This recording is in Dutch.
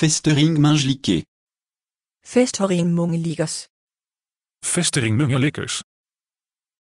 Festering Mangelique. Festering Mungeliggers. Festering Mungelikkers.